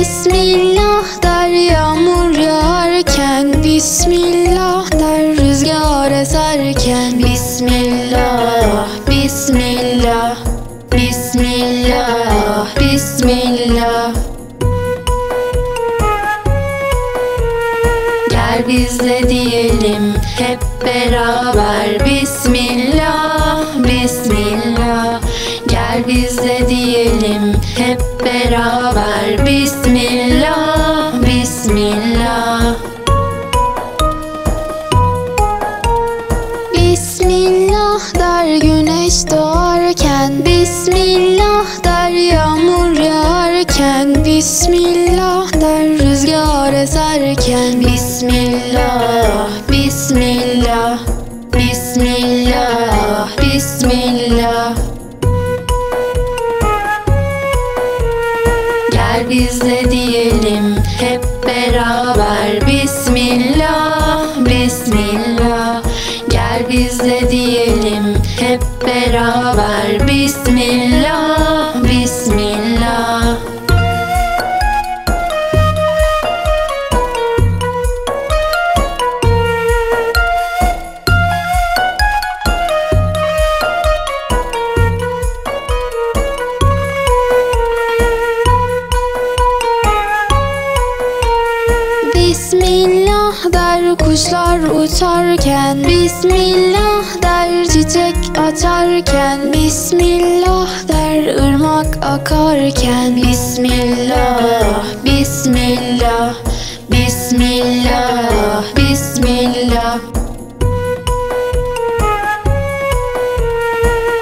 Bismillah der yağmur yağarken. Bismillah der rüzgar eserken. Bismillah, Bismillah, Bismillah, Bismillah. Gel biz de diyelim hep beraber. Bismillah, Bismillah. Gel biz de diyelim hep beraber Bismillah, Bismillah. Bismillah der güneş doğarken Bismillah der yağmur yağarken Bismillah der rüzgar eserken Bismillah, Bismillah, Bismillah, Bismillah diyelim. Hep beraber. Bismillah, Bismillah. Bismillah der kuşlar uçarken. Bismillah çiçek açarken Bismillah der ırmak akarken Bismillah, Bismillah, Bismillah, Bismillah.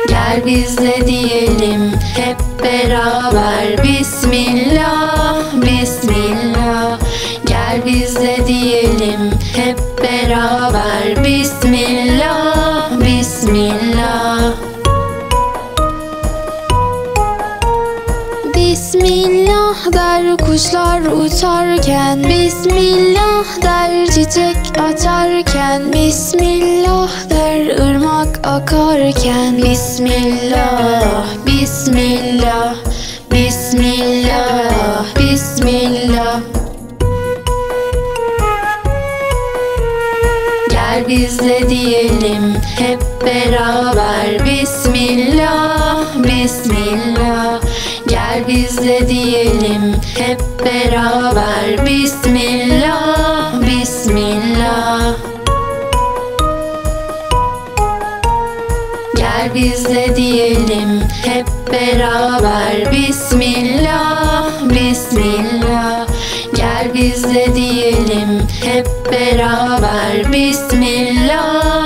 Gel biz de diyelim hep beraber Bismillah, Der kuşlar uçarken Bismillah der çiçek açarken Bismillah der ırmak akarken Bismillah, Bismillah, Bismillah, Bismillah. Gel biz de diyelim hep beraber Bismillah, Bismillah. Gel biz de diyelim Gel biz de diyelim hep beraber. Bismillah, Bismillah. Gel biz de diyelim hep beraber. Bismillah,